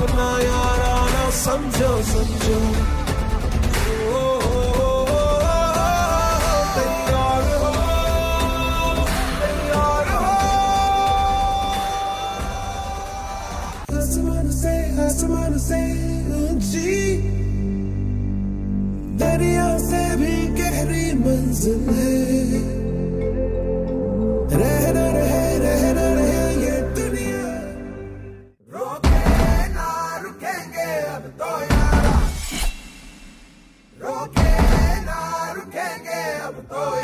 अपना याराना समझो समझो Say, has someone to say can't get up and throw it.